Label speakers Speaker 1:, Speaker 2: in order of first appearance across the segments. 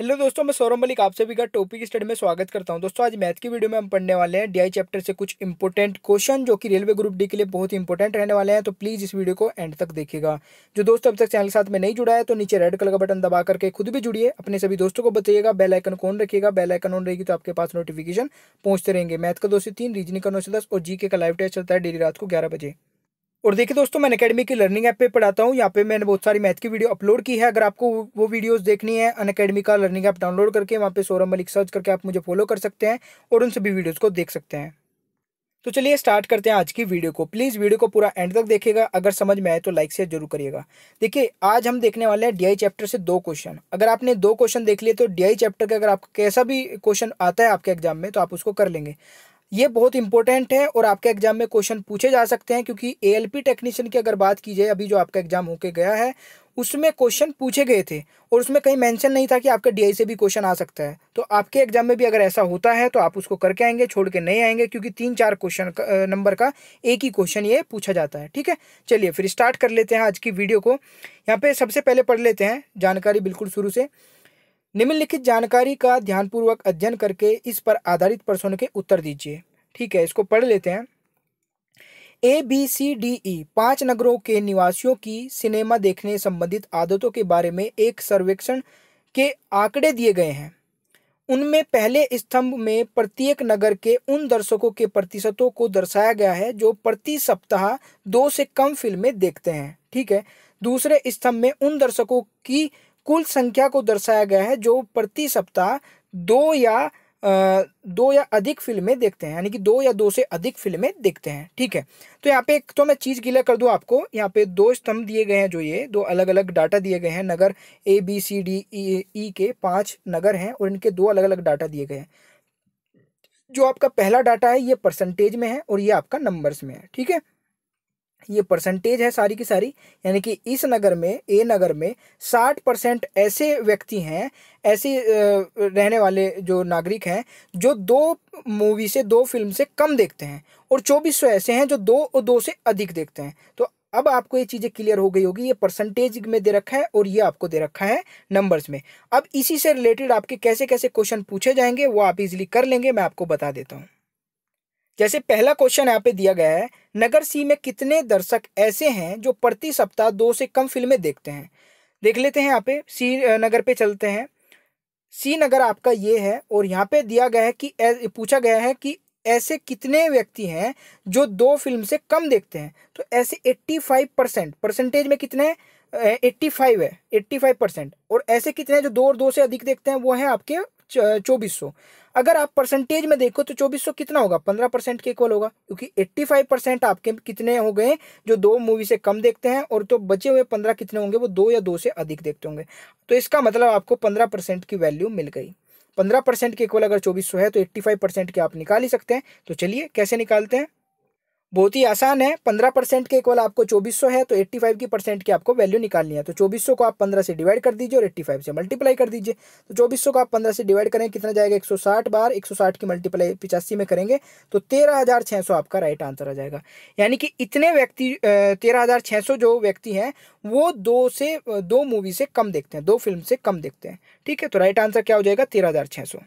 Speaker 1: Hello दोस्तों, मैं सौरभ मलिक, आप सभी का टॉपिक स्टडी में स्वागत करता हूँ। दोस्तों, आज मैथ की वीडियो में हम पढ़ने वाले हैं डीआई चैप्टर से कुछ इंपॉर्टेंट क्वेश्चन जो कि रेलवे ग्रुप डी के लिए बहुत इंपॉर्टेंट रहने वाले हैं तो प्लीज़ इस वीडियो को एंड तक देखिएगा। जो दोस्त अब तक चैनल के साथ में नहीं जुड़ा है तो नीचे रेड कलर का बटन दबा करके खुद भी जुड़िए। अपने सभी दोस्तों को बताइएगा बेल आइकन कौन रखिएगा? बेल आइकन ऑन रहेगी तो आपके पास नोटिफिकेशन पहुँचते रहेंगे। मैथ का दो से तीन रीजनिंग का नौ से दस और जी का लाइव टेस्ट चलता है डेली रात को ग्यारह बजे। और देखिए दोस्तों मैं अकेडमी की लर्निंग ऐप पे पढ़ाता हूँ। यहाँ पे मैंने बहुत सारी मैथ की वीडियो अपलोड की है। अगर आपको वो वीडियोस देखनी है अन अकेडमी का लर्निंग ऐप डाउनलोड करके वहाँ पे सौरभ मलिक सर्च करके आप मुझे फॉलो कर सकते हैं और उन सभी वीडियोज़ को देख सकते हैं। तो चलिए स्टार्ट करते हैं आज की वीडियो को। प्लीज़ वीडियो को पूरा एंड तक देखिएगा। अगर समझ में आए तो लाइक शेयर ज़रूर करिएगा। देखिए, आज हम देखने वाले हैं डीआई चैप्टर से दो क्वेश्चन अगर आपने दो क्वेश्चन देख लिए तो डीआई चैप्टर का अगर आपका कैसा भी क्वेश्चन आता है आपके एग्ज़ाम में तो आप उसको कर लेंगे। ये बहुत इंपॉर्टेंट है और आपके एग्ज़ाम में क्वेश्चन पूछे जा सकते हैं क्योंकि एएलपी टेक्नीशियन की अगर बात की जाए, अभी जो आपका एग्ज़ाम होके गया है, उसमें क्वेश्चन पूछे गए थे और उसमें कहीं मेंशन नहीं था कि आपका डीआई से भी क्वेश्चन आ सकता है। तो आपके एग्ज़ाम में भी अगर ऐसा होता है तो आप उसको करके आएँगे, छोड़ के नहीं आएँगे, क्योंकि तीन चार क्वेश्चन नंबर का एक ही क्वेश्चन ये पूछा जाता है, ठीक है? चलिए फिर स्टार्ट कर लेते हैं आज की वीडियो को। यहाँ पे सबसे पहले पढ़ लेते हैं जानकारी बिल्कुल शुरू से। निम्नलिखित जानकारी का ध्यानपूर्वक अध्ययन करके इस पर आधारित प्रश्नों के उत्तर दीजिए। ठीक है, इसको पढ़ लेते हैं। A B C D E पाँच नगरों के निवासियों की सिनेमा देखने संबंधित आदतों के बारे में एक सर्वेक्षण के आंकड़े दिए गए हैं। उनमें पहले स्तंभ में प्रत्येक नगर के उन दर्शकों के प्रतिशतों को दर्शाया गया है, जो प्रति सप्ताह दो से कम फ़िल्में देखते हैं, ठीक है? दूसरे स्तंभ में उन दर्शकों की कुल संख्या को दर्शाया गया है, जो प्रति सप्ताह दो या दो या अधिक फ़िल्में देखते हैं, यानी कि दो या दो से अधिक फ़िल्में देखते हैं, ठीक है? तो यहाँ पे एक तो मैं चीज़ क्लियर कर दूँ आपको, यहाँ पे दो स्तंभ दिए गए हैं जो ये, दो अलग अलग डाटा दिए गए हैं, नगर A B C D E के पाँच नगर हैं और इनके दो अलग अलग डाटा दिए गए हैं। जो आपका पहला डाटा है, ये परसेंटेज में है और ये आपका नंबर्स में है, ठीक है? ये परसेंटेज है सारी की सारी, यानी कि इस नगर में, ए नगर में साठ परसेंट ऐसे व्यक्ति हैं, ऐसे रहने वाले जो नागरिक हैं, जो दो मूवी से, दो फ़िल्म से कम देखते हैं और चौबीस सौ ऐसे हैं जो दो और दो से अधिक देखते हैं। तो अब आपको ये चीज़ें क्लियर हो गई होगी, ये परसेंटेज में दे रखा है और ये आपको दे रखा है नंबर्स में। अब इसी से रिलेटेड आपके कैसे कैसे क्वेश्चन पूछे जाएँगे, वो आप इजिली कर लेंगे, मैं आपको बता देता हूँ। जैसे पहला क्वेश्चन यहाँ पे दिया गया है, नगर सी में कितने दर्शक ऐसे हैं जो प्रति सप्ताह दो से कम फ़िल्में देखते हैं? देख लेते हैं यहाँ पे, सी नगर पे चलते हैं। सी नगर आपका ये है और यहाँ पे दिया गया है कि पूछा गया है कि ऐसे कितने व्यक्ति हैं जो दो फ़िल्म से कम देखते हैं? तो ऐसे 85 परसेंट, परसेंटेज में कितने एट्टी फाइव है, एट्टी फाइव परसेंट। और ऐसे कितने हैं जो दो और दो से अधिक देखते हैं? वो है आपके चौबीस। सौ अगर आप परसेंटेज में देखो तो चौबीस सौ कितना होगा? पंद्रह परसेंट के इक्वल होगा, क्योंकि एट्टी फाइव परसेंट आपके कितने हो गए, जो दो मूवी से कम देखते हैं, और तो बचे हुए पंद्रह कितने होंगे, वो दो या दो से अधिक देखते होंगे। तो इसका मतलब आपको पंद्रह परसेंट की वैल्यू मिल गई। पंद्रह परसेंट के इक्वल अगर चौबीस सौ है तो एट्टी फाइव परसेंट के आप निकाल ही सकते हैं। तो चलिए, कैसे निकालते हैं? बहुत ही आसान है। पंद्रह परसेंट के इक्वल आपको चौबीस सौ है तो एट्टी फाइव की परसेंट की आपको वैल्यू निकालनी है। तो चौबीस सौ को आप पंद्रह से डिवाइड कर दीजिए और एट्टी फाइव से मल्टीप्लाई कर दीजिए। तो चौबीस सौ को आप पंद्रह से डिवाइड करें, कितना जाएगा? एक सौ साठ बार, एक सौ साठ की मल्टीप्लाई पिचासी में करेंगे तो तेरह हज़ार छः सौ आपका राइट आंसर आ जाएगा। यानी कि इतने व्यक्ति तेरह हज़ार छः सौ जो व्यक्ति हैं, वो दो से, दो मूवी से कम देखते हैं, दो फ़िल्म से कम देखते हैं। ठीक है तो राइट आंसर क्या हो जाएगा? तेरह हज़ार छः सौ।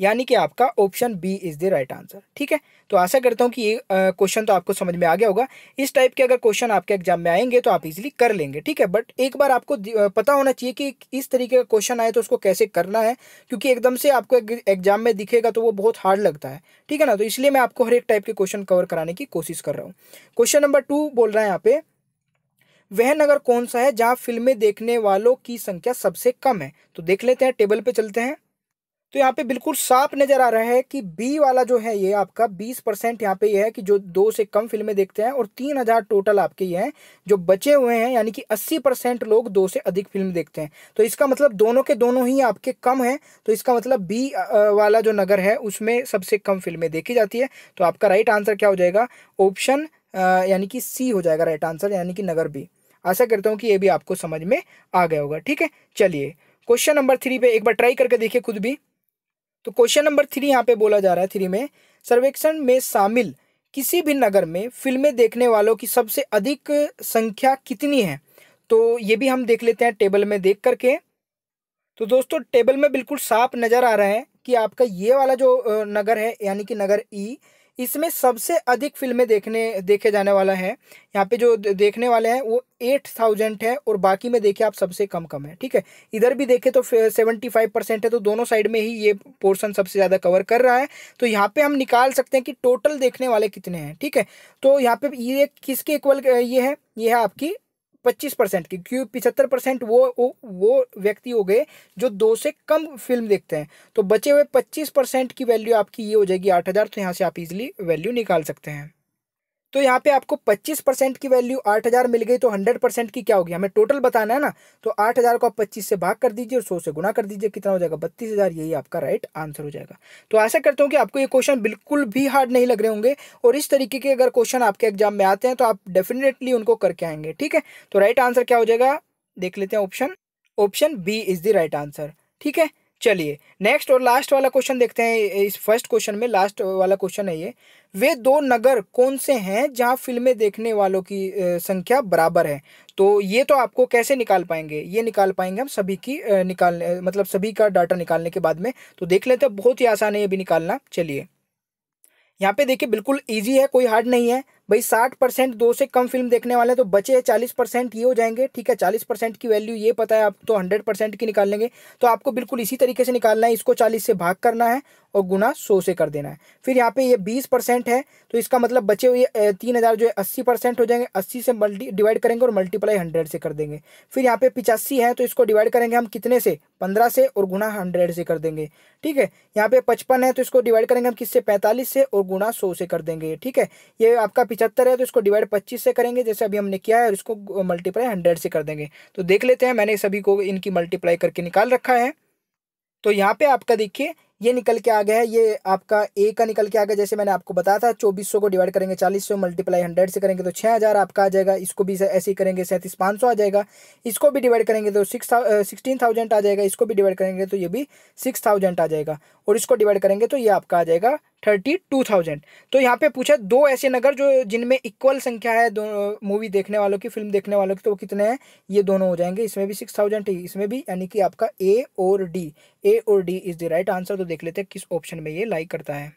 Speaker 1: यानी कि आपका option B is the right answer ठीक है? तो आशा करता हूँ कि ये क्वेश्चन तो आपको समझ में आ गया होगा। इस टाइप के अगर क्वेश्चन आपके एग्ज़ाम में आएँगे तो आप इजीली कर लेंगे, ठीक है? बट एक बार आपको पता होना चाहिए कि इस तरीके का क्वेश्चन आए तो उसको कैसे करना है, क्योंकि एकदम से आपको एग्ज़ाम में दिखेगा तो वो बहुत हार्ड लगता है, ठीक है ना? तो इसलिए मैं आपको हर एक टाइप के क्वेश्चन कवर कराने की कोशिश कर रहा हूँ। क्वेश्चन नंबर टू बोल रहा है यहाँ पे, वह नगर कौन सा है जहाँ फ़िल्में देखने वालों की संख्या सबसे कम है? तो देख लेते हैं टेबल पे चलते हैं। तो यहाँ पे बिल्कुल साफ़ नज़र आ रहा है कि बी वाला जो है ये आपका बीस परसेंट यहाँ पे ये है कि जो दो से कम फ़िल्में देखते हैं और तीन हज़ार टोटल आपके ये हैं, जो बचे हुए हैं, यानी कि अस्सी परसेंट लोग दो से अधिक फ़िल्म देखते हैं। तो इसका मतलब दोनों के दोनों ही आपके कम हैं तो इसका मतलब बी वाला जो नगर है, उसमें सबसे कम फ़िल्में देखी जाती है। तो आपका राइट आंसर क्या हो जाएगा? ऑप्शन यानी कि सी हो जाएगा राइट आंसर यानी कि नगर बी आशा करता हूँ कि ये भी आपको समझ में आ गया होगा। ठीक है, चलिए क्वेश्चन नंबर थ्री पे एक बार ट्राई करके देखिए खुद भी। तो क्वेश्चन नंबर थ्री यहाँ पे बोला जा रहा है थ्री में, सर्वेक्षण में शामिल किसी भी नगर में फ़िल्में देखने वालों की सबसे अधिक संख्या कितनी है? तो ये भी हम देख लेते हैं टेबल में देख करके। तो दोस्तों, टेबल में बिल्कुल साफ़ नज़र आ रहा है कि आपका ये वाला जो नगर है, यानी कि नगर ई इसमें सबसे अधिक फ़िल्में देखने, देखे जाने वाला है। यहाँ पे जो देखने वाले हैं, वो एट थाउज़ेंड है और बाकी में देखिए आप सबसे कम कम है, ठीक है? इधर भी देखें तो सेवेंटी फाइव परसेंट है तो दोनों साइड में ही ये पोर्शन सबसे ज़्यादा कवर कर रहा है। तो यहाँ पे हम निकाल सकते हैं कि टोटल देखने वाले कितने हैं, ठीक है? तो यहाँ पे ये किसके इक्वल ये है ये है आपकी पच्चीस परसेंट की, क्योंकि पिछहत्तर परसेंट वो वो व्यक्ति हो गए जो दो से कम फ़िल्म देखते हैं। तो बचे हुए पच्चीस परसेंट की वैल्यू आपकी ये हो जाएगी आठ हज़ार तो यहाँ से आप इजीली वैल्यू निकाल सकते हैं। तो यहाँ पे आपको 25 परसेंट की वैल्यू 8000 मिल गई तो 100 परसेंट की क्या होगी? हमें टोटल बताना है ना तो 8000 को आप 25 से भाग कर दीजिए और 100 से गुना कर दीजिए, कितना हो जाएगा? बत्तीस हज़ार, यही आपका राइट आंसर हो जाएगा। तो ऐसा करता हूँ कि आपको ये क्वेश्चन बिल्कुल भी हार्ड नहीं लग रहे होंगे, और इस तरीके के अगर क्वेश्चन आपके एग्ज़ाम में आते हैं तो आप डेफिनेटली उनको करके आएँगे, ठीक है? तो राइट आंसर क्या हो जाएगा? देख लेते हैं option option B is the right answer ठीक है? चलिए नेक्स्ट और लास्ट वाला क्वेश्चन देखते हैं इस फ़र्स्ट क्वेश्चन में लास्ट वाला क्वेश्चन है ये। वे दो नगर कौन से हैं जहाँ फ़िल्में देखने वालों की संख्या बराबर है? तो ये तो आपको कैसे निकाल पाएँगे? ये निकाल पाएँगे हम सभी की निकालने मतलब सभी का डाटा निकालने के बाद में। तो देख लेते हैं, बहुत ही आसान है ये भी निकालना। चलिए। यहाँ पे देखिए, बिल्कुल ईजी है, कोई हार्ड नहीं है। भाई, साठ परसेंट दो से कम फ़िल्म देखने वाले हैं तो बचे चालीस परसेंट, ये हो जाएँगे। ठीक है, चालीस परसेंट की वैल्यू ये पता है, आप तो हंड्रेड परसेंट की निकाल लेंगे। तो आपको बिल्कुल इसी तरीके से निकालना है, इसको चालीस से भाग करना है और गुना सौ से कर देना है। फिर यहाँ पे ये बीस परसेंट है तो इसका मतलब बचे हुए तीन हज़ार जो है, अस्सी परसेंट हो जाएँगे। अस्सी से मल्टी, डिवाइड करेंगे और मल्टीप्लाई हंड्रेड से कर देंगे। फिर यहाँ पे पिचासी है तो इसको डिवाइड करेंगे हम कितने से? पंद्रह से और गुना हंड्रेड से कर देंगे। ठीक है, यहाँ पे पचपन है तो इसको डिवाइड करेंगे हम किससे? पैंतालीस से और गुना सौ से कर देंगे। ठीक है, ये आपका पिछहत्तर है तो इसको डिवाइड पच्चीस से करेंगे, जैसे अभी हमने किया है, और इसको मल्टीप्लाई हंड्रेड से कर देंगे। तो देख लेते हैं, मैंने सभी को इनकी मल्टीप्लाई करके निकाल रखा है। तो यहाँ पे आपका देखिए, ये निकल के आ गया है, ये आपका ए का निकल के आ गया, जैसे मैंने आपको बताया था, चौबीस सौ को डिवाइड करेंगे, चालीस सौ मल्टीप्लाई हंड्रेड से करेंगे तो छः हज़ार आपका आ जाएगा, इसको भी ऐसे ही करेंगे, सैंतीस पाँच सौ आ जाएगा। इसको भी डिवाइड करेंगे तो सिक्स सिक्सटीन थाउज़ेंड आ जाएगा, इसको भी डिवाइड करेंगे तो ये भी सिक्स थाउज़ेंड आ जाएगा। और इसको डिवाइड करेंगे तो ये आपका आ जाएगा थर्टी टू थाउज़ेंड। तो यहाँ पे पूछा, दो ऐसे नगर जो जिनमें इक्वल संख्या है, दो मूवी देखने वालों की फ़िल्म देखने वालों की तो वो कितने हैं? ये दोनों हो जाएँगे। इसमें भी सिक्स थाउज़ेंड इसमें भी यानी कि आपका ए और डी ए और D is the right answer तो देख लेते हैं किस ऑप्शन में ये लाइक करता है।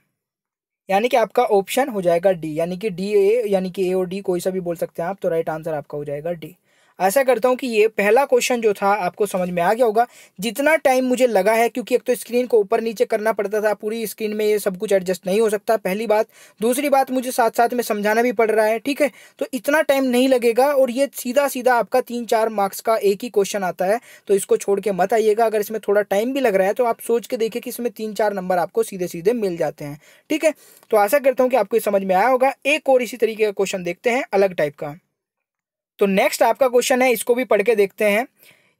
Speaker 1: यानी कि आपका ऑप्शन हो जाएगा डी यानी कि डी ए यानी कि ए और डी कोई सा भी बोल सकते हैं आप तो राइट आंसर आपका हो जाएगा डी ऐसा करता हूँ कि ये पहला क्वेश्चन जो था, आपको समझ में आ गया होगा। जितना टाइम मुझे लगा है, क्योंकि एक तो स्क्रीन को ऊपर नीचे करना पड़ता था, पूरी स्क्रीन में ये सब कुछ एडजस्ट नहीं हो सकता, पहली बात। दूसरी बात, मुझे साथ साथ में समझाना भी पड़ रहा है, ठीक है? तो इतना टाइम नहीं लगेगा, और ये सीधा सीधा आपका तीन चार मार्क्स का एक ही क्वेश्चन आता है तो इसको छोड़ के मत आइएगा। अगर इसमें थोड़ा टाइम भी लग रहा है तो आप सोच के देखिए कि इसमें तीन चार नंबर आपको सीधे सीधे मिल जाते हैं, ठीक है? तो आशा करता हूँ कि आपको समझ में आया होगा। एक और इसी तरीके का क्वेश्चन देखते हैं, अलग टाइप का। तो नेक्स्ट आपका क्वेश्चन है, इसको भी पढ़ के देखते हैं।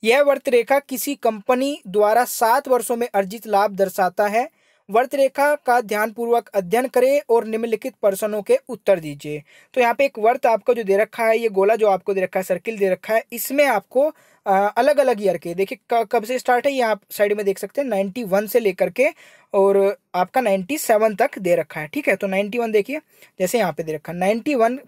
Speaker 1: यह वर्त रेखा किसी कंपनी द्वारा सात वर्षों में अर्जित लाभ दर्शाता है। वर्त रेखा का ध्यानपूर्वक अध्ययन करें और निम्नलिखित प्रश्नों के उत्तर दीजिए। तो यहाँ पे एक वर्त आपको जो दे रखा है, ये गोला जो आपको दे रखा है सर्किल दे रखा है, इसमें आपको अलग अलग ईयर के, देखिए कब से स्टार्ट है, ये आप साइड में देख सकते हैं नाइन्टी वन से लेकर के, और आपका नाइन्टी सेवन तक दे रखा है, ठीक है? तो नाइन्टी वन देखिए, जैसे यहाँ पे दे रखा है नाइन्टी वन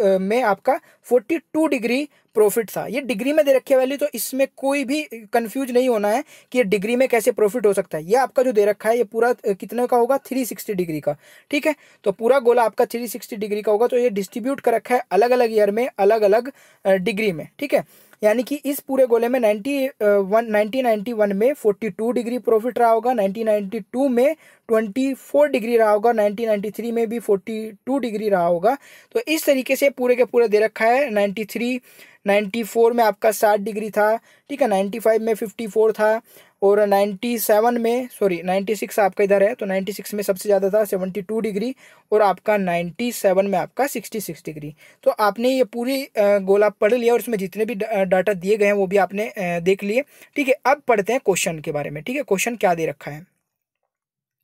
Speaker 1: में आपका 42 डिग्री प्रॉफिट था। ये डिग्री में दे रखे वैल्यू तो इसमें कोई भी कंफ्यूज नहीं होना है कि ये डिग्री में कैसे प्रॉफिट हो सकता है। ये आपका जो दे रखा है, ये पूरा कितने का होगा? 360 डिग्री का। ठीक है? तो पूरा गोला आपका 360 डिग्री का होगा तो ये डिस्ट्रीब्यूट कर रखा है अलग अलग ईयर में अलग अलग डिग्री में। ठीक है? यानी कि इस पूरे गोले में नाइन्टी वन नाइनटीन में फोर्टी टू डिग्री प्रॉफिट रहा होगा नाइनटीन नाइन्टी टू में ट्वेंटी फोर डिग्री रहा होगा नाइनटीन नाइन्टी थ्री में भी फोर्टी टू डिग्री रहा होगा। तो इस तरीके से पूरे के पूरे दे रखा है नाइन्टी थ्री नाइन्टी फोर में आपका साठ डिग्री था, ठीक है नाइन्टी फाइव में फिफ्टी फोर था और नाइन्टी सेवन में सॉरी नाइन्टी सिक्स आपका इधर है तो नाइन्टी सिक्स में सबसे ज़्यादा था सेवेंटी टू डिग्री और आपका नाइन्टी सेवन में आपका सिक्सटी सिक्स डिग्री। तो आपने ये पूरी गोला पढ़ लिया और इसमें जितने भी डाटा दिए गए हैं वो भी आपने देख लिए। ठीक है, अब पढ़ते हैं क्वेश्चन के बारे में। ठीक है क्वेश्चन क्या दे रखा है?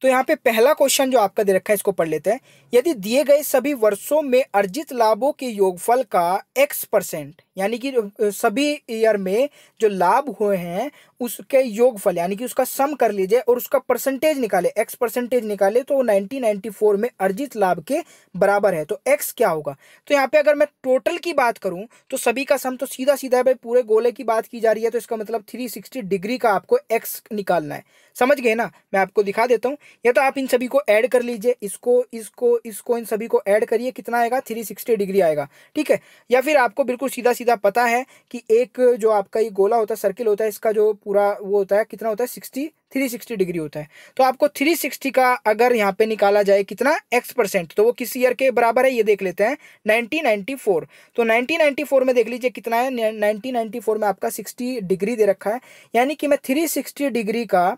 Speaker 1: तो यहाँ पे पहला क्वेश्चन जो आपका दे रखा है, इसको पढ़ लेते हैं। यदि दिए गए सभी वर्षों में अर्जित लाभों के योगफल का एक्स परसेंट यानी कि सभी ईयर में जो लाभ हुए हैं, उसके योगफल, यानी कि उसका सम कर लीजिए और उसका परसेंटेज निकाले एक्स परसेंटेज निकाले तो वो 1994 में अर्जित लाभ के बराबर है। तो एक्स क्या होगा? तो यहाँ पे अगर मैं टोटल की बात करूँ तो सभी का सम तो सीधा सीधा है भाई, पूरे गोले की बात की जा रही है तो इसका मतलब 360 डिग्री का आपको एक्स निकालना है। समझ गए ना? मैं आपको दिखा देता हूँ। या तो आप इन सभी को ऐड कर लीजिए, इसको इसको इसको इन सभी को ऐड करिए, कितना आएगा? थ्री सिक्सटी डिग्री आएगा, ठीक है? या फिर आपको बिल्कुल सीधा सीधा पता है कि एक जो आपका ये गोला होता है सर्किल होता है, इसका जो पूरा वो होता है, कितना होता है? सिक्सटी, थ्री सिक्सटी डिग्री होता है। तो आपको थ्री सिक्सटी का अगर यहाँ पे निकाला जाए, कितना? एक्स परसेंट तो वो किस ईयर के बराबर है, ये देख लेते हैं नाइनटीन नाइनटी फोर तो नाइनटीन नाइनटी फोर में देख लीजिए कितना है नाइनटीन नाइनटी फोर में आपका सिक्सटी डिग्री दे रखा है, यानी कि मैं थ्री सिक्सटी डिग्री का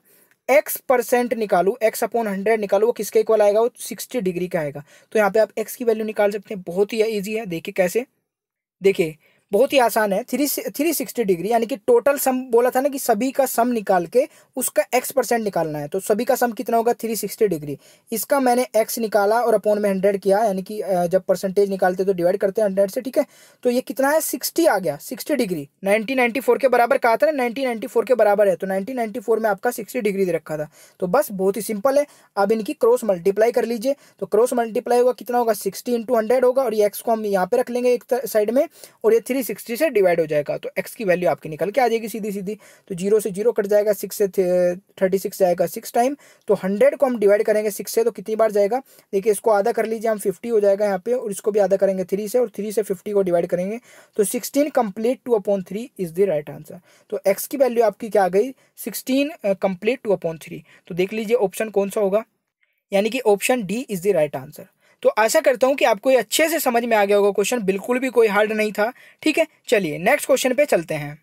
Speaker 1: एक्स परसेंट निकालू एक्स अपॉन हंड्रेड निकालू, वो किसके इक्वल आएगा? वो सिक्सटी डिग्री का आएगा। तो यहाँ पे आप एक्स की वैल्यू निकाल सकते हैं। बहुत ही ईजी है। देखिए कैसे? देखिए बहुत ही आसान है थ्री थ्री सिक्सटी डिग्री यानी कि टोटल सम बोला था ना कि सभी का सम निकाल के उसका एक्स परसेंट निकालना है। तो सभी का सम कितना होगा? थ्री सिक्सटी डिग्री इसका मैंने एक्स निकाला और अपॉन में हंड्रेड किया, यानी कि जब परसेंटेज निकालते तो डिवाइड करते हैं हंड्रेड से, ठीक है? तो ये कितना है? सिक्सटी आ गया सिक्सटी डिग्री नाइनटीन के बराबर कहा था ना? नाइनटीन के बराबर है तो नाइनटीन में आपका सिक्सटी डिग्री दे रखा था। तो बस बहुत ही सिंपल है। अब इनकी क्रॉस मल्टीप्लाई कर लीजिए। तो क्रॉस मल्टीप्लाई होगा कितना होगा? सिक्सटी इंटू हंड्रेड होगा, और ये एक्स को हम यहाँ पे रख लेंगे एक साइड में, और ये थ्री सिक्सटी से डिवाइड हो जाएगा तो एक्स की वैल्यू आपकी निकल के आ जाएगी सीधी सीधी तो ज़ीरो से ज़ीरो कट जाएगा, सिक्स से थर्टी सिक्स जाएगा सिक्स टाइम तो हंड्रेड को हम डिवाइड करेंगे सिक्स से तो कितनी बार जाएगा? देखिए, इसको आधा कर लीजिए, हम फिफ्टी हो जाएगा यहाँ पे, और इसको भी आधा करेंगे थ्री से, और थ्री से फिफ्टी को डिवाइड करेंगे तो sixteen complete two upon three is the right answer तो एक्स की वैल्यू आपकी क्या आ गई? Sixteen complete two upon three तो देख लीजिए ऑप्शन कौन सा होगा? यानी कि option D is the right answer तो आशा करता हूँ कि आपको ये अच्छे से समझ में आ गया होगा क्वेश्चन। बिल्कुल भी कोई हार्ड नहीं था, ठीक है? चलिए नेक्स्ट क्वेश्चन पे चलते हैं।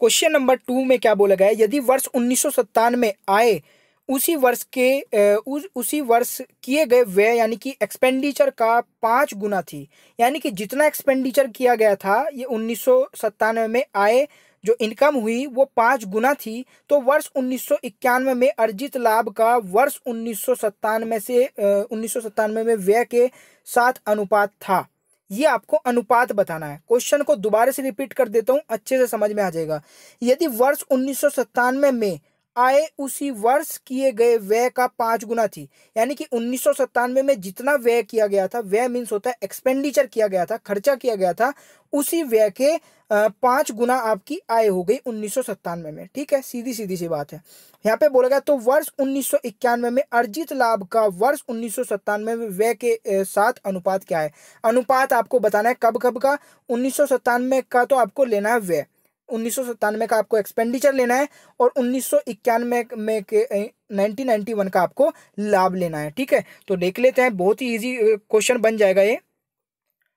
Speaker 1: क्वेश्चन नंबर टू में क्या बोला गया यदि वर्ष उन्नीस में आए, उसी वर्ष के उस, उसी वर्ष किए गए व्यय, यानी कि एक्सपेंडिचर का पाँच गुना थी, यानी कि जितना एक्सपेंडिचर किया गया था, ये उन्नीस सौ सत्तानवे में आए जो इनकम हुई वो पाँच गुना थी तो वर्ष उन्नीस सौ इक्यानवे में अर्जित लाभ का वर्ष उन्नीस सौ सत्तानवे से उन्नीस सौ सत्तानवे में व्यय के साथ अनुपात था। ये आपको अनुपात बताना है। क्वेश्चन को दोबारा से रिपीट कर देता हूँ, अच्छे से समझ में आ जाएगा। यदि वर्ष उन्नीस सतानवे में आय उसी वर्ष किए गए व्यय का पाँच गुना थी। यानी कि उन्नीस सौ सत्तानवे में जितना व्यय किया गया था, व्यय मीन्स होता है एक्सपेंडिचर किया गया था, खर्चा किया गया था, उसी व्यय के पाँच गुना आपकी आय हो गई उन्नीस सौ सत्तानवे में। ठीक है? सीधी सीधी सी बात है। यहाँ पे बोला गया तो वर्ष उन्नीस सौ इक्यानवे में अर्जित लाभ का वर्ष उन्नीस में व्यय के साथ अनुपात क्या है? अनुपात आपको बताना है कब कब का? उन्नीस सौ सत्तानवे का तो आपको लेना है व्यय। उन्नीस सौ सत्तानवे का आपको एक्सपेंडिचर लेना है और उन्नीस सौ इक्यानवे में के नाइनटीन का आपको लाभ लेना है, ठीक है? तो देख लेते हैं, बहुत ही इजी क्वेश्चन बन जाएगा ये।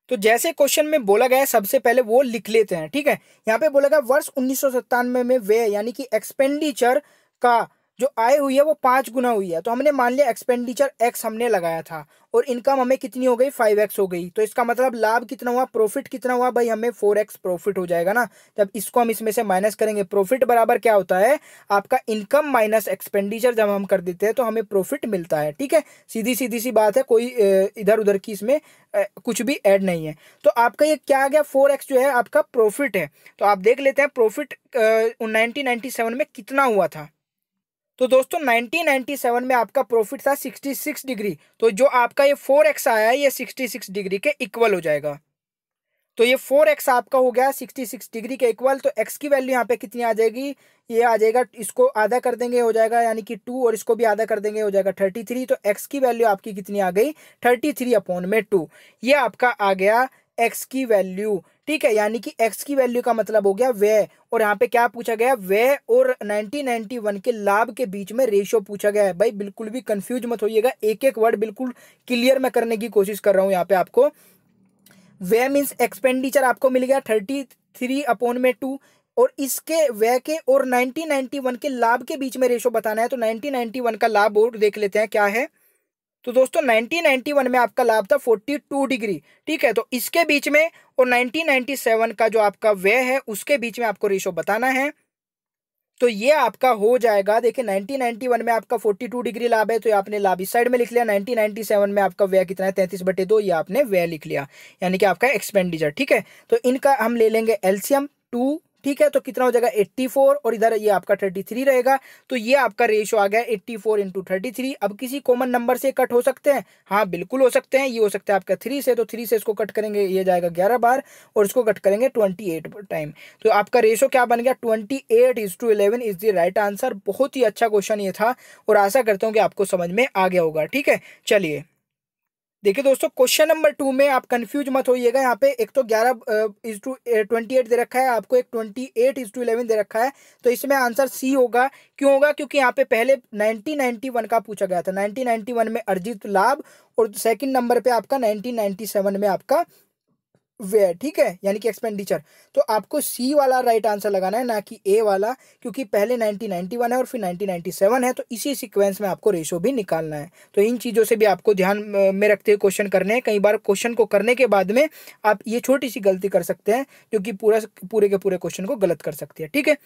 Speaker 1: तो जैसे क्वेश्चन में बोला गया है, सबसे पहले वो लिख लेते हैं, ठीक है? यहाँ पे बोला गया, वर्ष उन्नीस सत्तानवे में वे यानी कि एक्सपेंडिचर का जो आय हुई है वो पाँच गुना हुई है। तो हमने मान लिया एक्सपेंडिचर एक्स हमने लगाया था और इनकम हमें कितनी हो गई? फाइव एक्स हो गई। तो इसका मतलब लाभ कितना हुआ? प्रॉफिट कितना हुआ? भाई हमें फोर एक्स प्रॉफिट हो जाएगा ना। जब इसको हम इसमें से माइनस करेंगे प्रॉफिट बराबर क्या होता है? आपका इनकम माइनस एक्सपेंडिचर जब हम कर देते हैं तो हमें प्रॉफिट मिलता है। ठीक है? सीधी सीधी सी बात है, कोई इधर उधर की इसमें कुछ भी ऐड नहीं है। तो आपका ये क्या आ गया? फोर एक्स जो है, आपका प्रॉफिट है। तो आप देख लेते हैं प्रॉफिट नाइनटीन में कितना हुआ था? तो दोस्तों 1997 में आपका प्रॉफिट था 66 डिग्री। तो जो आपका ये 4x आया है ये 66 डिग्री के इक्वल हो जाएगा। तो ये 4x आपका हो गया 66 डिग्री के इक्वल तो x की वैल्यू यहाँ पे कितनी आ जाएगी? ये आ जाएगा, इसको आधा कर देंगे, हो जाएगा यानी कि टू और इसको भी आधा कर देंगे, हो जाएगा थर्टी थ्री तो x की वैल्यू आपकी कितनी आ गई? थर्टी थ्री अपॉन में टू ये आपका आ गया x की वैल्यू ठीक है? यानी कि एक्स की वैल्यू का मतलब हो गया व्यय। और यहाँ पे क्या पूछा गया? व्यय और 1991 के लाभ के बीच में रेशियो पूछा गया है। भाई, बिल्कुल भी कंफ्यूज मत होइएगा। एक एक वर्ड बिल्कुल क्लियर मैं करने की कोशिश कर रहा हूँ यहाँ पे आपको। व्यय मीन्स एक्सपेंडिचर आपको मिल गया थर्टी थ्री अपॉन में टू और इसके व्यय के और 1991 के लाभ के बीच में रेशो बताना है तो 1991 का लाभ और देख लेते हैं क्या है। तो दोस्तों 1991 में आपका लाभ था 42 डिग्री, ठीक है? तो इसके बीच में और 1997 का जो आपका व्यय है, उसके बीच में आपको रेशो बताना है। तो ये आपका हो जाएगा, देखिए 1991 में आपका 42 डिग्री लाभ है तो आपने लाभ इस साइड में लिख लिया 1997 में आपका व्यय कितना है, तैंतीस बटे दो, ये आपने व्यय लिख लिया, यानी कि आपका एक्सपेंडिचर ठीक है? तो इनका हम ले लेंगे एल्सियम टू ठीक है तो कितना हो जाएगा 84 और इधर ये आपका 33 रहेगा। तो ये आपका रेशियो आ गया 84 फोर इंटू अब किसी कॉमन नंबर से कट हो सकते हैं। हाँ बिल्कुल हो सकते हैं। ये हो सकता है आपका थ्री से तो थ्री से इसको कट करेंगे, ये जाएगा ग्यारह बार और इसको कट करेंगे ट्वेंटी टाइम तो आपका रेशो क्या बन गया? Twenty eight is to eleven is the right answer बहुत ही अच्छा क्वेश्चन ये था और आशा करता हूँ कि आपको समझ में आ गया होगा। ठीक है, चलिए। देखिए दोस्तों क्वेश्चन नंबर टू में आप कंफ्यूज मत होइएगा। यहाँ पे एक तो ग्यारह इज़ टू ट्वेंटी एट दे रखा है, आपको एक twenty eight is to eleven दे रखा है। तो इसमें आंसर सी होगा। क्यों होगा? क्योंकि यहाँ पे पहले नाइनटीन नाइनटी वन का पूछा गया था। नाइनटीन नाइनटी वन में अर्जित लाभ और सेकंड नंबर पे आपका नाइनटीन नाइनटी सेवन में आपका वे ठीक है? यानी कि एक्सपेंडिचर तो आपको सी वाला राइट right आंसर लगाना है, ना कि ए वाला, क्योंकि पहले 1991 है और फिर 1997 है तो इसी सीक्वेंस में आपको रेशो भी निकालना है। तो इन चीज़ों से भी आपको ध्यान में रखते हुए क्वेश्चन करने हैं। कई बार क्वेश्चन को करने के बाद में आप ये छोटी सी गलती कर सकते हैं, जो कि पूरा पूरे के पूरे क्वेश्चन को गलत कर सकती है, ठीक है?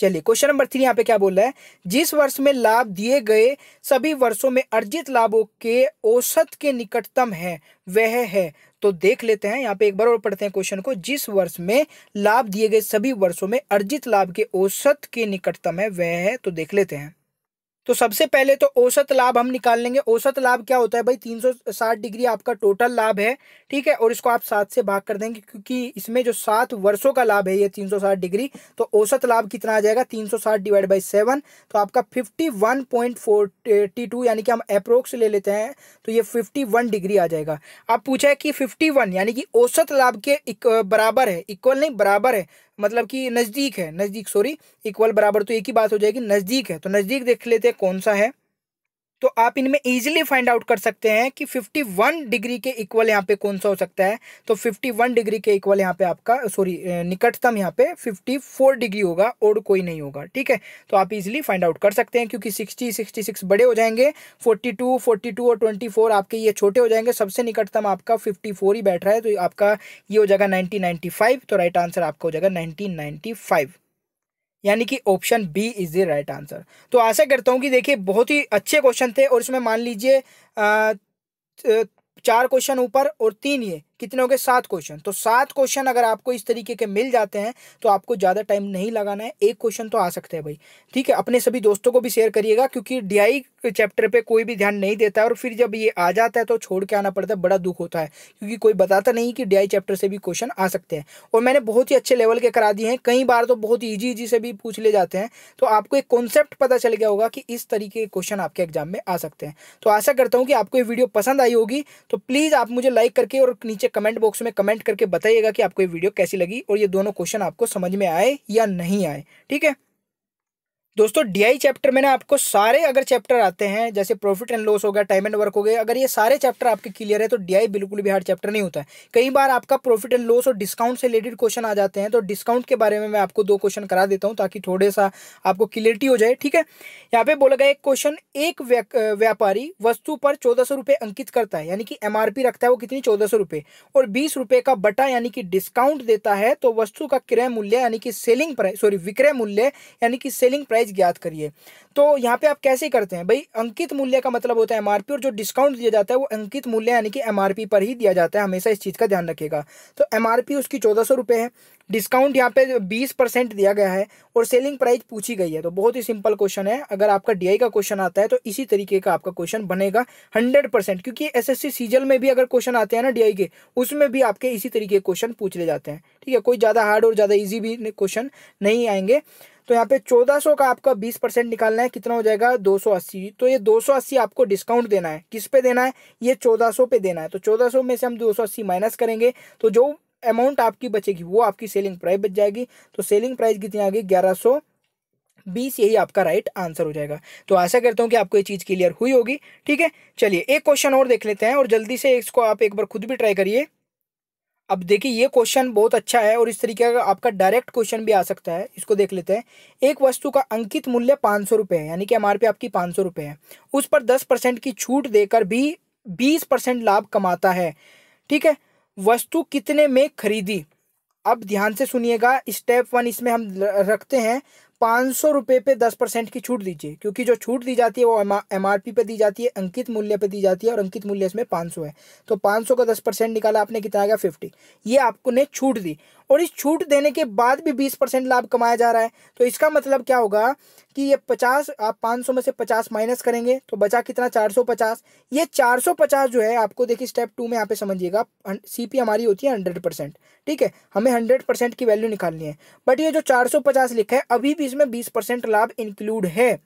Speaker 1: चलिए क्वेश्चन नंबर थ्री यहाँ पे क्या बोल रहा है? जिस वर्ष में लाभ दिए गए सभी वर्षों में अर्जित लाभों के औसत के निकटतम है, वह है। तो देख लेते हैं, यहाँ पे एक बार और पढ़ते हैं क्वेश्चन को। जिस वर्ष में लाभ दिए गए सभी वर्षों में अर्जित लाभ के औसत के निकटतम है, वह है तो देख लेते हैं। तो सबसे पहले तो औसत लाभ हम निकाल लेंगे। औसत लाभ क्या होता है भाई? 360 डिग्री आपका टोटल लाभ है, ठीक है? और इसको आप सात से भाग कर देंगे, क्योंकि इसमें जो सात वर्षों का लाभ है ये 360 डिग्री तो औसत लाभ कितना आ जाएगा? 360 डिवाइड बाई सेवन तो आपका 51.42 यानी कि हम अप्रोक्स ले लेते हैं तो ये 51 डिग्री आ जाएगा। आप पूछा है कि 51 यानी कि औसत लाभ के बराबर है, इक्वल नहीं, बराबर है मतलब कि नज़दीक है, नज़दीक सॉरी इक्वल बराबर तो एक ही बात हो जाएगी, नज़दीक है। तो नज़दीक देख लेते हैं कौन सा है। तो आप इनमें इजीली फाइंड आउट कर सकते हैं कि 51 डिग्री के इक्वल यहाँ पे कौन सा हो सकता है। तो 51 डिग्री के इक्वल यहाँ पे आपका सॉरी निकटतम यहाँ पे 54 डिग्री होगा और कोई नहीं होगा, ठीक है? तो आप इजीली फाइंड आउट कर सकते हैं क्योंकि 60 66 बड़े हो जाएँगे 42 42 और 24 आपके ये छोटे हो जाएँगे, सबसे निकटतम आपका फिफ्टी ही बैठ रहा है तो आपका ये हो जाएगा नाइनटीन तो राइट आंसर आपका हो जाएगा नाइनटीन यानी कि option B is the right answer तो आशा करता हूँ कि देखिए बहुत ही अच्छे क्वेश्चन थे और इसमें मान लीजिए चार क्वेश्चन ऊपर और तीन ये। कितने हो गए सात क्वेश्चन तो सात क्वेश्चन अगर आपको इस तरीके के मिल जाते हैं तो आपको ज़्यादा टाइम नहीं लगाना है। एक क्वेश्चन तो आ सकते हैं भाई। ठीक है, अपने सभी दोस्तों को भी शेयर करिएगा, क्योंकि डीआई चैप्टर पे कोई भी ध्यान नहीं देता है, और फिर जब ये आ जाता है तो छोड़ के आना पड़ता है, बड़ा दुख होता है। क्योंकि कोई बताता नहीं कि डीआई चैप्टर से भी क्वेश्चन आ सकते हैं। और मैंने बहुत ही अच्छे लेवल के करा दिए हैं। कई बार तो बहुत ईजी ईजी से भी पूछ ले जाते हैं। तो आपको एक कॉन्सेप्ट पता चल गया होगा कि इस तरीके के क्वेश्चन आपके एग्ज़ाम में आ सकते हैं। तो आशा करता हूँ कि आपको ये वीडियो पसंद आई होगी। तो प्लीज़ आप मुझे लाइक करके और नीचे कमेंट बॉक्स में कमेंट करके बताइएगा कि आपको ये वीडियो कैसी लगी और ये दोनों क्वेश्चन आपको समझ में आए या नहीं आए। ठीक है? दोस्तों डीआई चैप्टर में ना आपको सारे अगर चैप्टर आते हैं, जैसे प्रॉफिट एंड लॉस हो गया टाइम एंड वर्क हो गया अगर ये सारे चैप्टर आपके क्लियर है तो डीआई बिल्कुल भी हार्ड चैप्टर नहीं होता है। कई बार आपका प्रॉफिट एंड लॉस और डिस्काउंट से रिलेटेड क्वेश्चन आ जाते हैं तो डिस्काउंट के बारे में मैं आपको दो क्वेश्चन करा देता हूँ, ताकि थोड़े सा आपको क्लियरिटी हो जाए, ठीक है? यहाँ पे बोला गया एक क्वेश्चन एक व्यापारी वस्तु पर चौदह सौ अंकित करता है, यानी कि एमआरपी रखता है, वो कितनी? चौदह सौ और बीस रुपये का बटा, यानी कि डिस्काउंट देता है तो वस्तु का क्रय मूल्य, यानी कि सेलिंग प्राइस सॉरी विक्रय मूल्य, यानी कि सेलिंग प्राइस ज्ञात करिए। तो यहाँ पे आप कैसे करते हैं? भाई, अंकित मूल्य का मतलब होता है एमआरपी और जो डिस्काउंट दिया जाता है, वो अंकित मूल्य यानी कि एमआरपी पर ही दिया जाता है। हमेशा इस चीज़ का ध्यान रखेगा तो एमआरपी उसकी चौदह सौ है। डिस्काउंट यहाँ पे बीस परसेंट दिया गया है और सेलिंग प्राइस पूछी गई है। तो बहुत ही सिंपल क्वेश्चन है। अगर आपका डीआई का क्वेश्चन आता है तो इसी तरीके का आपका क्वेश्चन बनेगा हंड्रेड परसेंट। क्योंकि एसएससी सीजल में भी अगर क्वेश्चन आते हैं ना डीआई के, उसमें भी आपके इसी तरीके के क्वेश्चन पूछ ले जाते हैं। ठीक है? कोई ज़्यादा हार्ड और ज़्यादा ईजी भी क्वेश्चन नहीं आएँगे। तो यहाँ पे 1400 का आपका 20 परसेंट निकालना है, कितना हो जाएगा? 280 तो ये 280 आपको डिस्काउंट देना है। किस पे देना है? ये 1400 पे देना है। तो 1400 में से हम 280 माइनस करेंगे। तो जो अमाउंट आपकी बचेगी, वो आपकी सेलिंग प्राइस बच जाएगी। तो सेलिंग प्राइस कितनी आ गई? ग्यारह बीस, यही आपका राइट आंसर हो जाएगा। तो आशा करता हूँ कि आपको ये चीज़ क्लियर हुई होगी। ठीक है? चलिए, एक क्वेश्चन और देख लेते हैं और जल्दी से इसको आप एक बार खुद भी ट्राई करिए। अब देखिए, ये क्वेश्चन बहुत अच्छा है और इस तरीके का आपका डायरेक्ट क्वेश्चन भी आ सकता है। इसको देख लेते हैं। एक वस्तु का अंकित मूल्य पाँच सौ रुपये है, यानी कि एमआरपी आपकी पाँच सौ रुपये है। उस पर दस परसेंट की छूट देकर भी बीस परसेंट लाभ कमाता है। ठीक है? वस्तु कितने में खरीदी? अब ध्यान से सुनिएगा स्टेप वन इसमें हम रखते हैं। पाँच सौ रुपये पे दस परसेंट की छूट दीजिए, क्योंकि जो छूट दी जाती है वो एम आर पी पर दी जाती है, अंकित मूल्य पे दी जाती है और अंकित मूल्य इसमें पाँच सौ है। तो पाँच सौ का दस परसेंट निकाला आपने, कितना आ गया फिफ्टी। ये आपको ने छूट दी। और इस छूट देने के बाद भी बीस परसेंट लाभ कमाया जा रहा है। तो इसका मतलब क्या होगा कि ये पचास, आप पाँच सौ में से पचास माइनस करेंगे तो बचा कितना? चार सौ पचास। ये चार सौ पचास जो है, आपको देखिए स्टेप टू में यहाँ पे समझिएगा सीपी हमारी होती है हंड्रेड परसेंट। ठीक है, हमें हंड्रेड परसेंट की वैल्यू निकालनी है। बट ये जो चार सौ पचास लिखा है, अभी भी इसमें बीस परसेंट लाभ इंक्लूड है।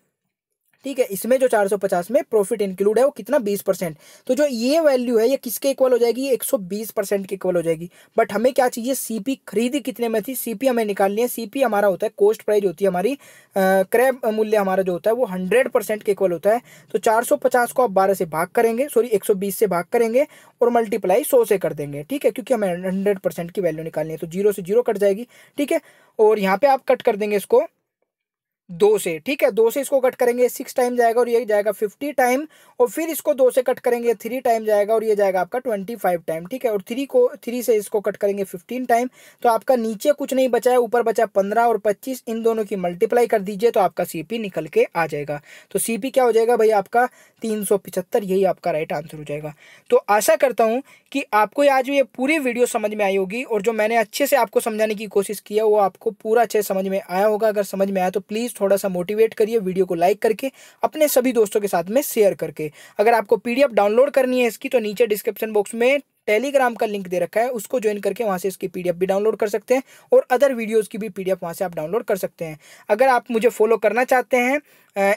Speaker 1: ठीक है, इसमें जो 450 में प्रॉफिट इंक्लूड है, वो कितना 20 परसेंट? तो जो ये वैल्यू है, ये किसके इक्वल हो जाएगी? ये 120 परसेंट के इक्वल हो जाएगी। बट हमें क्या चाहिए? सीपी खरीदी कितने में थी? सीपी हमें निकालनी है। सीपी हमारा होता है कोस्ट प्राइस होती है हमारी क्रैब मूल्य हमारा जो होता है, वो हंड्रेड के इक्वल होता है। तो चार को आप बारह से भाग करेंगे सॉरी एक से भाग करेंगे और मल्टीप्लाई सौ से कर देंगे। ठीक है, क्योंकि हमें हंड्रेड की वैल्यू निकालनी है तो ज़ीरो से ज़ीरो कट जाएगी। ठीक है, और यहाँ पे आप कट कर देंगे इसको। दो से, ठीक है? दो से इसको कट करेंगे सिक्स टाइम जाएगा और ये जाएगा फिफ्टी टाइम और फिर इसको दो से कट करेंगे थ्री टाइम जाएगा और ये जाएगा आपका ट्वेंटी फाइव टाइम ठीक है? और थ्री को थ्री से इसको कट करेंगे फिफ्टीन टाइम तो आपका नीचे कुछ नहीं बचा है, ऊपर बचा पंद्रह और पच्चीस, इन दोनों की मल्टीप्लाई कर दीजिए तो आपका सीपी निकल के आ जाएगा। तो सीपी क्या हो जाएगा भाई आपका तीन यही आपका राइट आंसर हो जाएगा। तो आशा करता हूँ कि आपको आज ये पूरी वीडियो समझ में आई होगी और जो मैंने अच्छे से आपको समझाने की कोशिश किया वो आपको पूरा अच्छे समझ में आया होगा। अगर समझ में आया तो प्लीज़ थोड़ा सा मोटिवेट करिए वीडियो को लाइक करके, अपने सभी दोस्तों के साथ में शेयर करके। अगर आपको पीडीएफ डाउनलोड करनी है इसकी तो नीचे डिस्क्रिप्शन बॉक्स में टेलीग्राम का लिंक दे रखा है, उसको ज्वाइन करके वहाँ से इसकी पीडीएफ भी डाउनलोड कर सकते हैं और अदर वीडियोस की भी पीडीएफ वहाँ से आप डाउनलोड कर सकते हैं। अगर आप मुझे फॉलो करना चाहते हैं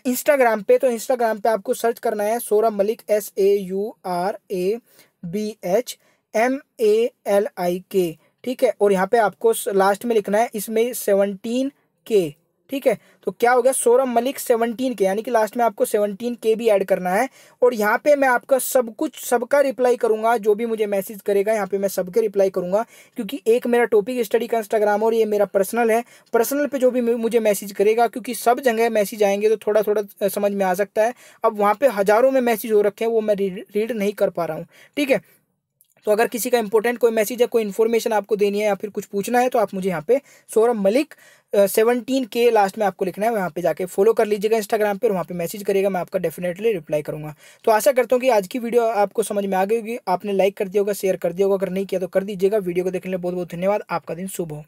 Speaker 1: इंस्टाग्राम पे तो इंस्टाग्राम पे आपको सर्च करना है Saurabh Malik S A U R A B H M A L I K ठीक है? और यहाँ पे आपको लास्ट में लिखना है, इसमें सेवनटीन के ठीक है? तो क्या हो गया? सौरभ मलिक सेवनटीन के, यानी कि लास्ट में आपको सेवनटीन के भी ऐड करना है। और यहाँ पे मैं आपका सब कुछ, सबका रिप्लाई करूँगा, जो भी मुझे मैसेज करेगा, यहाँ पे मैं सबके रिप्लाई करूँगा, क्योंकि एक मेरा टॉपिक स्टडी का इंस्टाग्राम और ये मेरा पर्सनल है। पर्सनल पे जो भी मुझे मैसेज करेगा, क्योंकि सब जगह मैसेज आएँगे तो थोड़ा थोड़ा समझ में आ सकता है। अब वहाँ पे हज़ारों में मैसेज हो रखे हैं, वो मैं रीड नहीं कर पा रहा हूँ। ठीक है? तो अगर किसी का इंपॉर्टेंट कोई मैसेज या कोई इन्फॉर्मेशन आपको देनी है या फिर कुछ पूछना है तो आप मुझे यहाँ पे सौरभ मलिक सेवनटीन के लास्ट में आपको लिखना है। वहाँ पे जाके फॉलो कर लीजिएगा इंस्टाग्राम पर वहाँ पे मैसेज करिएगा, मैं आपका डेफिनेटली रिप्लाई करूँगा। तो आशा करता हूँ कि आज की वीडियो आपको समझ में आ गई होगी। आपने लाइक कर दिया होगा शेयर कर दिया होगा। अगर नहीं किया तो कर दीजिएगा। वीडियो को देखने लिए बहुत बहुत धन्यवाद। आपका दिन शुभ हो।